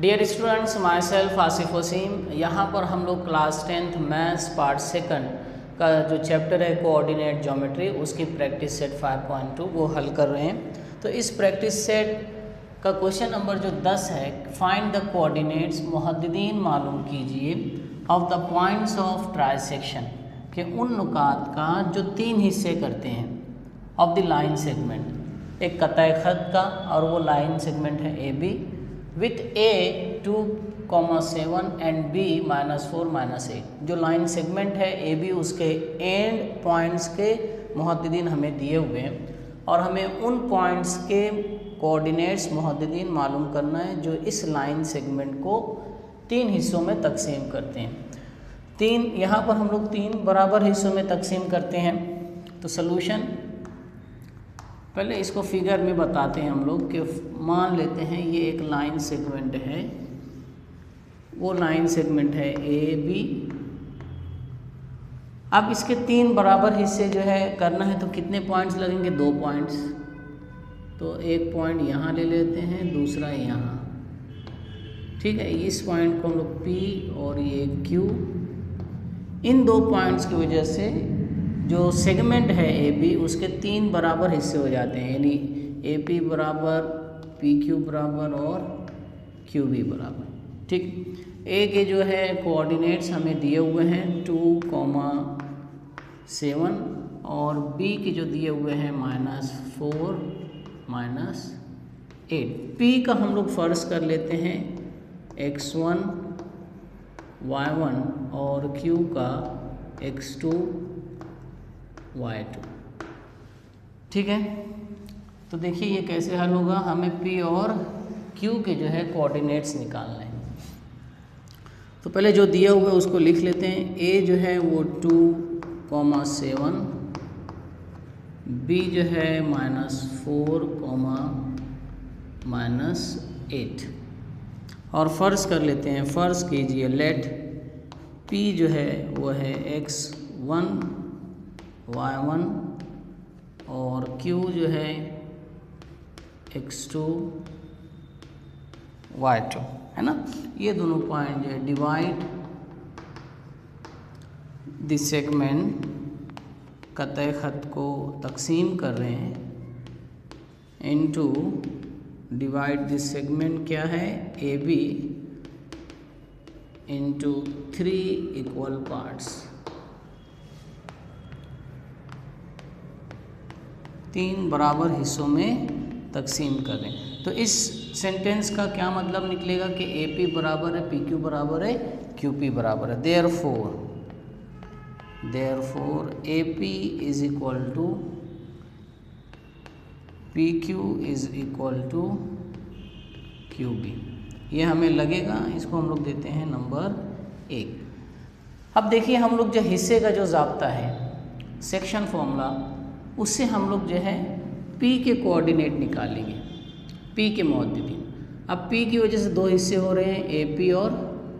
Dear students myself Asif Wasim यहाँ पर हम लोग class tenth maths part second का जो चैप्टर है कोऑर्डिनेट ज्योमेट्री उसकी प्रैक्टिस सेट 5.2 वो हल कर रहे हैं। तो इस प्रैक्टिस सेट का क्वेश्चन नंबर जो 10 है फाइंड द कोऑर्डिनेट्स मुहद्दीन मालूम कीजिए of the points of trisection के उन नुकात का जो तीन हिस्से करते हैं ऑफ़ द लाइन सेगमेंट एक कतः खत का और वो लाइन सेगमेंट है A B with A two comma seven and B minus four minus eight जो लाइन सेगमेंट है ए बी उसके एंड पॉइंट्स के मुहद्दीन हमें दिए हुए हैं। और हमें उन पॉइंट्स के कोऑर्डिनेट्स मुहद्दीन मालूम करना है जो इस लाइन सेगमेंट को तीन हिस्सों में तकसीम करते हैं। तीन, यहाँ पर हम लोग तीन बराबर हिस्सों में तकसीम करते हैं। तो सलूशन पहले इसको फिगर में बताते हैं हम लोग कि मान लेते हैं, ये एक लाइन सेगमेंट है। वो लाइन सेगमेंट है ए बी अब इसके तीन बराबर हिस्से जो है करना है तो कितने पॉइंट्स लगेंगे? दो पॉइंट्स तो एक पॉइंट यहाँ ले लेते हैं, दूसरा यहाँ। ठीक है, इस पॉइंट को हम लोग पी और ये क्यू इन दो पॉइंट्स की वजह से जो सेगमेंट है ए बी उसके तीन बराबर हिस्से हो जाते हैं। यानी ए पी बराबर पी क्यू बराबर और क्यू बी बराबर। ठीक? ए के जो है कोऑर्डिनेट्स हमें दिए हुए हैं टू कॉमा सेवन और बी के जो दिए हुए हैं minus four minus eight P का हम लोग फ़र्ज़ कर लेते हैं एक्स वन वाई वन और क्यू का एक्स टू वाई टू ठीक है? तो देखिए ये कैसे हल होगा? हमें पी और क्यू के जो है कोऑर्डिनेट्स निकालने हैं। तो पहले जो दिया हुआ है उसको लिख लेते हैं। ए जो है वो टू कॉमा सेवन बी जो है minus four comma minus eight और फ़र्ज़ कर लेते हैं। फ़र्ज़ कीजिए लेट पी जो है वो है एक्स वन वाई वन और क्यू जो है एक्स टू वाई टू है ना? ये दोनों पॉइंट है डिवाइड दिस सेगमेंट कतः खत को तकसीम कर रहे हैं। इनटू डिवाइड दिस सेगमेंट क्या है? A B into three equal parts तीन बराबर हिस्सों में तकसीम करें। तो इस सेंटेंस का क्या मतलब निकलेगा कि ए पी बराबर है पी क्यू बराबर है क्यू पी बराबर है। Therefore therefore A P is equal to P Q is equal to Q B ये हमें लगेगा, इसको हम लोग देते हैं नंबर एक। अब देखिए हम लोग जो हिस्से का जो जबता है सेक्शन फॉर्मूला उससे हम लोग जो है P के कोऑर्डिनेट निकालेंगे P के मुहद्दीन अब P की वजह से दो हिस्से हो रहे हैं, ए पी और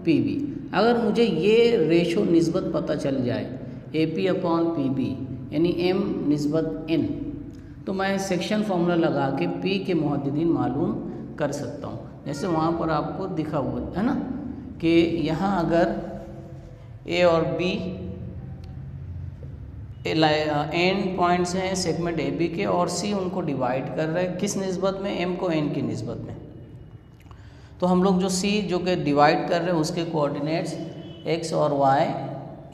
पी बी। अगर मुझे ये रेशो नस्बत पता चल जाए, A P upon P B, यानी एम नस्बत एन तो मैं सेक्शन फॉर्मूला लगा के P के मुहद्दीन मालूम कर सकता हूँ। जैसे वहाँ पर आपको दिखा हुआ है ना, कि यहाँ अगर ए और बी एंड पॉइंट्स हैं सेगमेंट ए बी के, और सी उनको डिवाइड कर रहे हैं। किस नस्बत में? एम को एन की नस्बत में। तो हम लोग जो सी जो कि डिवाइड कर रहे हैं, उसके कोऑर्डिनेट्स एक्स और वाई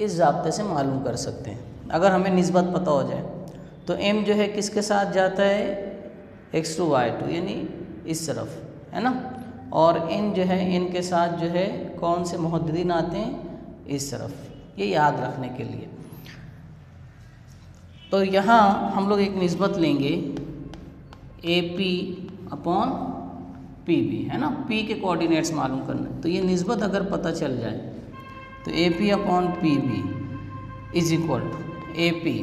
इस जबते से मालूम कर सकते हैं। अगर हमें नस्बत पता हो जाए तो एम जो है किसके साथ जाता है? एक्स टू वाई टू यानी इस तरफ़, है ना? और एन जो है एन के साथ जो है, कौन से मुहद्दीन आते हैं? इस तरफ़। ये याद रखने के लिए। तो यहाँ हम लोग एक नस्बत लेंगे A P upon P B है ना? पी के कोऑर्डिनेट्स मालूम करना। तो ये नस्बत अगर पता चल जाए तो A P upon P B is equal to A P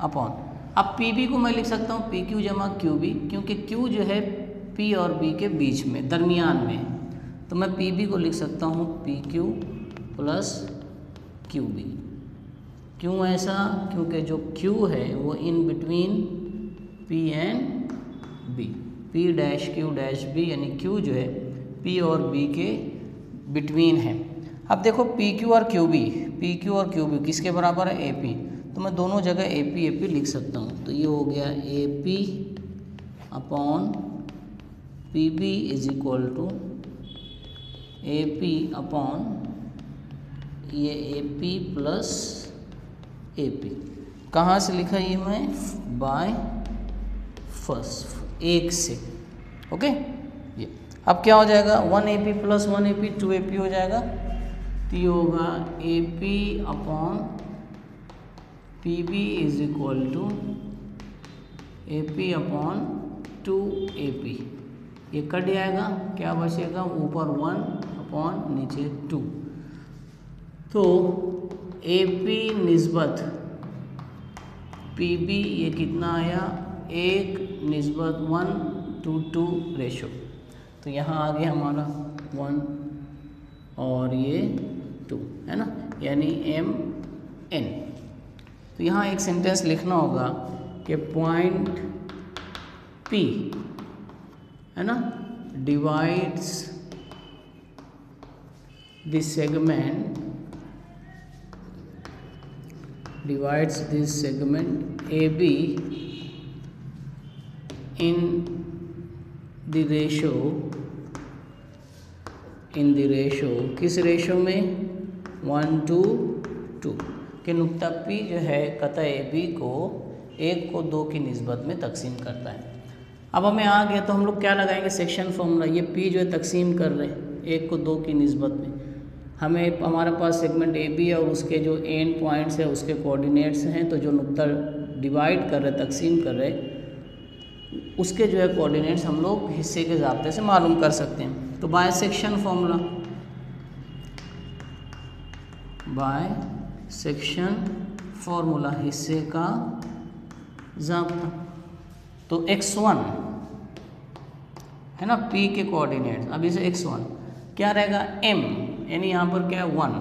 upon अब पी बी को मैं लिख सकता हूँ पी क्यू जमा क्यू बी क्योंकि क्यू जो है पी और बी के बीच में, दरमियान में। तो मैं पी बी को लिख सकता हूँ P Q plus Q B क्यों ऐसा? क्योंकि जो Q है, वो in between P and B. P dash Q dash B यानी Q जो है पी और बी के बिटवीन है। अब देखो पी क्यू और क्यू बी पी क्यू और क्यू बी किसके बराबर है? ए पी तो मैं दोनों जगह ए पी ए पी लिख सकता हूँ। तो ये हो गया A P upon P B is equal to A P upon ये A P plus A P कहाँ से लिखा ये मैं? बाय फ़र्स्ट एक से. ओके ये. अब क्या हो जाएगा? One A P plus one A P two A P हो जाएगा. तो ये होगा A P upon P B is equal to A P upon two A P ये कट जाएगा. क्या बचेगा? ऊपर वन अपॉन नीचे टू तो ए पी नस्बत पी बी ये कितना आया? एक नस्बत वन टू टू रेशो तो यहाँ आ गया हमारा वन और ये टू है ना? यानी एम एन तो यहाँ एक सेंटेंस लिखना होगा कि पॉइंट पी है ना? Divides this segment divides this segment AB in the ratio, in the ratio, किस रेशो में? वन टू टू कि नुकता P जो है कता ए बी को एक को दो की नस्बत में तकसीम करता है। अब हमें आ गया तो हम लोग क्या लगाएँगे? सेक्शन फॉर्मूला ये P जो है, तकसीम कर रहे हैं, एक को दो की नस्बत में। हमें हमारे पास सेगमेंट ए बी है और उसके जो एंड पॉइंट्स है, उसके कोऑर्डिनेट्स हैं तो जो नुक्ता डिवाइड कर रहे, तकसीम कर रहे, उसके जो है कोऑर्डिनेट्स हम लोग हिस्से के जबते से मालूम कर सकते हैं। तो by section formula by section formula हिस्से का जबता तो x1 है ना, p के कोऑर्डिनेट्स अब इसे x1 क्या रहेगा? M यानी यहाँ पर क्या है वन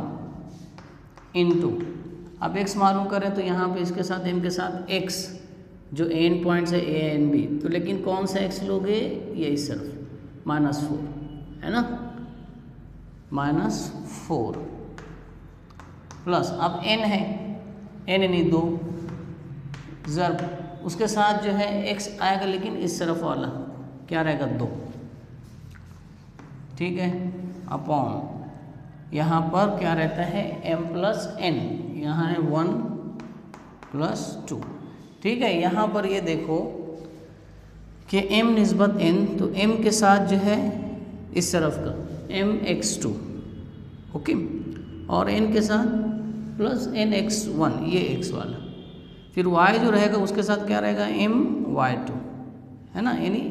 इन टू अब एक्स मालूम करें तो यहाँ पे इसके साथ, m के साथ x, जो एन पॉइंट्स है ए एन बी तो लेकिन कौन सा x लोगे? ये इस तरफ़ माइनस फोर है ना? माइनस फोर प्लस अब n है। N यानी दो। ज़रब उसके साथ जो है एक्स आएगा, लेकिन इस तरफ़ वाला। क्या रहेगा? दो। ठीक है? अपॉन यहाँ पर क्या रहता है? M प्लस एन यहाँ है वन प्लस टू ठीक है, यहाँ पर ये देखो कि m नस्बत n तो m के साथ जो है इस तरफ़ का एम एक्स टू ओके और n के साथ प्लस एन एक्स वन ये x वाला. फिर y जो रहेगा, उसके साथ क्या रहेगा? M वाई टू है ना? यानी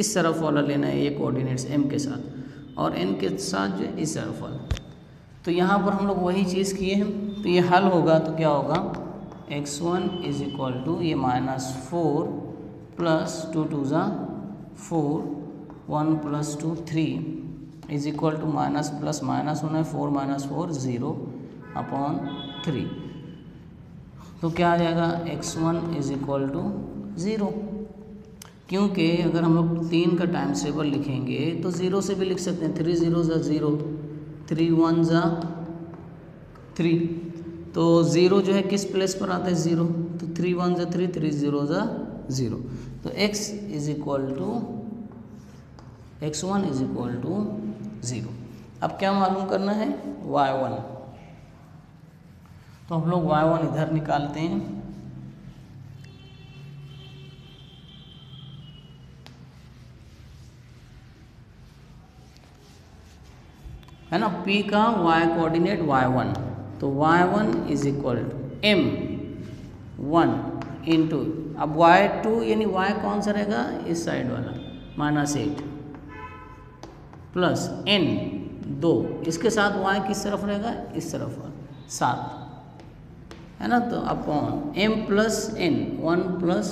इस तरफ़ वाला लेना है, ये कोऑर्डिनेट्स m के साथ. और n के साथ जो तरफ़ वाला तो यहाँ पर हम लोग वही चीज़ किए हैं। तो ये हल होगा तो क्या होगा? X one is equal to ये minus four plus two two ज़ा four one plus two three is equal to minus plus minus होना है four minus four zero upon three तो क्या आ जाएगा? X one is equal to zero क्योंकि अगर हम लोग तीन का टाइम टेबल लिखेंगे तो ज़ीरो से भी लिख सकते हैं। थ्री ज़ीरो ज़ा ज़ीरो थ्री वन ज़ा थ्री तो ज़ीरो जो है, किस प्लेस पर आता है? ज़ीरो तो थ्री वन ज़ा थ्री थ्री ज़ीरो ज़ा ज़ीरो तो X is equal to X one is equal to zero अब क्या मालूम करना है? वाई वन तो हम लोग वाई वन इधर निकालते हैं। है ना? P का y कोऑर्डिनेट y1 तो y1 is equal M one into अब y2 यानी y कौन सा रहेगा? इस साइड वाला माइनस एट प्लस n दो। इसके साथ y किस तरफ़ रहेगा? इस तरफ़ सात। है ना? तो upon m plus n one plus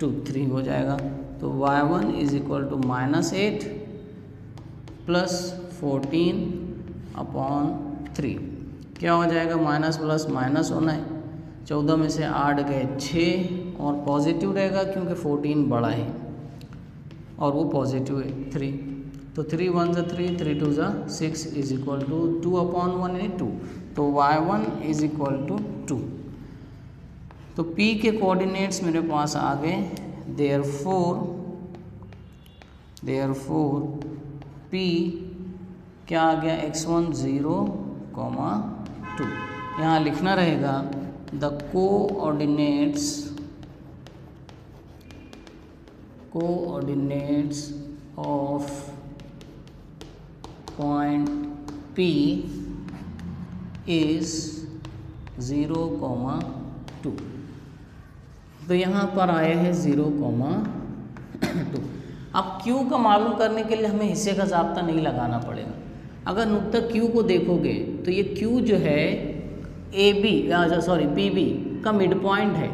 two three हो जाएगा। तो y1 one is equal to minus eight plus fourteen upon three. क्या हो जाएगा? माइनस प्लस माइनस होना है। चौदह में से आठ गए छः और पॉजिटिव रहेगा क्योंकि फोर्टीन बड़ा है और वो पॉजिटिव है थ्री। तो थ्री वन ज़ा थ्री थ्री टू ज़ा six is equal to two upon one यानी टू। तो y one is equal to two. तो p के कोऑर्डिनेट्स मेरे पास आ गए। There four there four P क्या आ गया? X one zero comma two यहाँ लिखना रहेगा the coordinates coordinates of point P is zero comma two तो यहाँ पर आया है ज़ीरो कोमा टू अब Q का मालूम करने के लिए हमें हिस्से का जबता नहीं लगाना पड़ेगा। अगर नुकता Q को देखोगे तो ये Q जो है A B sorry P B का मिड पॉइंट है।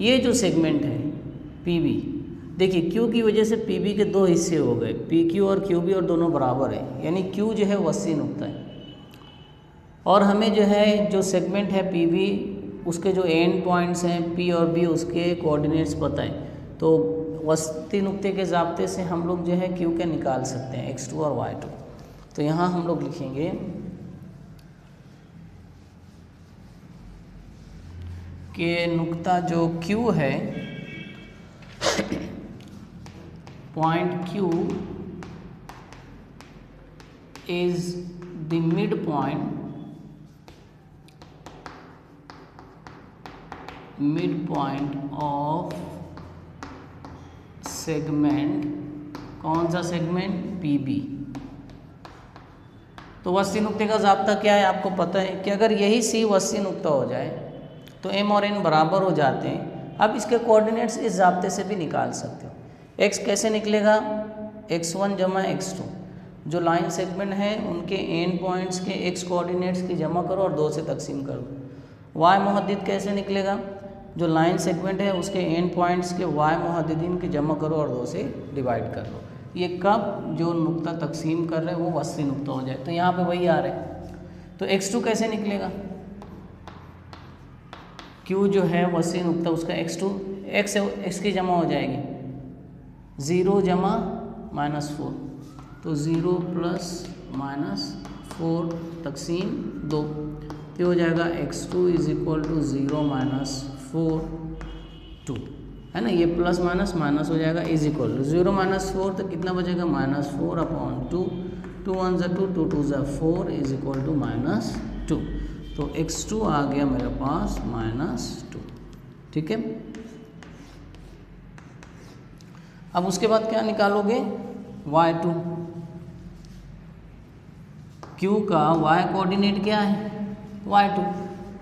ये जो सेगमेंट है पी बी देखिए क्यू की वजह से पी बी के दो हिस्से हो गए पी क्यू और क्यू बी और दोनों बराबर है। यानी क्यू जो है वस्सी नुकता है। और हमें जो है, जो सेगमेंट है पी बी उसके जो एंड पॉइंट्स हैं पी और बी उसके कोऑर्डिनेट्स पता है। तो वस्ती नुक्ते के जबते से हम लोग जो है क्यू के निकाल सकते हैं एक्स टू और वाई टू तो यहाँ हम लोग लिखेंगे, कि नुक्ता जो क्यू है, point Q is point mid point of segment कौन सा सेगमेंट पी बी तो वस्ती नुक्ते का जबता क्या है? आपको पता है कि अगर यही सी वस्ती नुक्ता हो जाए तो एम और एन बराबर हो जाते हैं अब इसके कोऑर्डिनेट्स इस जबते से भी निकाल सकते हो। एक्स कैसे निकलेगा? एक्स वन जमा एक्स टू जो लाइन सेगमेंट है, उनके एन पॉइंट्स के एक्स कोऑर्डिनेट्स की जमा करो और दो से तकसीम कर करो वाई मुहदद कैसे निकलेगा? जो लाइन सेगमेंट है, उसके एन पॉइंट्स के वाई मुहददीन की जमा करो और दो से डिवाइड कर लो ये कब जो नुक्ता तकसीम कर रहे हैं, वो वस्ती नुक्ता हो जाए। तो यहाँ पे वही आ रहे हैं। तो एक्स टू कैसे निकलेगा? क्यू जो है, वस्ती नुकता, उसका एक्स टू एक्स एक्स की जमा हो जाएगी। ज़ीरो जमा माइनस फोर तो ज़ीरो प्लस माइनस फोर तकसीम दो। ये हो जाएगा x two is equal to zero minus four two है ना, ये प्लस माइनस माइनस हो जाएगा is equal to zero minus four तो कितना बचेगा? Minus four upon two two one ज़ा टू टू टू ज़ा four is equal to minus two तो एक्स टू आ गया मेरे पास माइनस टू ठीक है? अब उसके बाद क्या निकालोगे? वाई टू क्यू का वाई कोऑर्डिनेट क्या है? वाई टू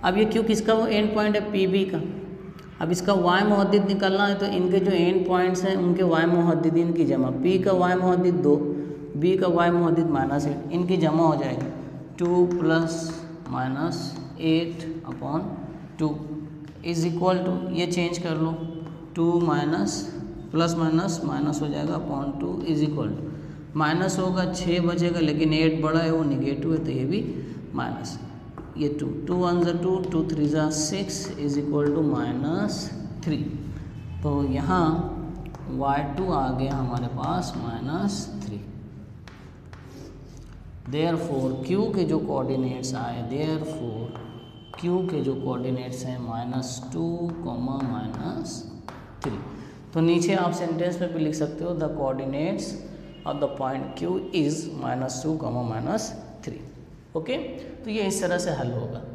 अब ये क्यू किसका? वो एंड पॉइंट है पी बी का. अब इसका वाई मुहदद निकालना है तो इनके जो एंड पॉइंट्स हैं, उनके वाई मुहददीन की जमा। पी का वाई मुहदद दो बी का वाई मुहदद माइनस एट इनकी जमा हो जाएगी। Two plus minus eight upon two is equal to ये चेंज कर लो। Two minus plus minus minus हो जाएगा upon two is equal to minus होगा छः बचेगा, लेकिन एट बड़ा है, वो निगेटिव है तो ये भी माइनस ये टू टू वन ज़ा टू टू थ्री ज़ा six is equal to minus three तो यहाँ वाई टू आ गया हमारे पास minus three therefore Q के जो कोऑर्डिनेट्स आए देयर फोर क्यू के जो कोऑर्डिनेट्स हैं minus two comma minus three तो नीचे आप सेंटेंस में भी लिख सकते हो the coordinates of the point Q is minus two comma minus okay? तो ये इस तरह से हल होगा।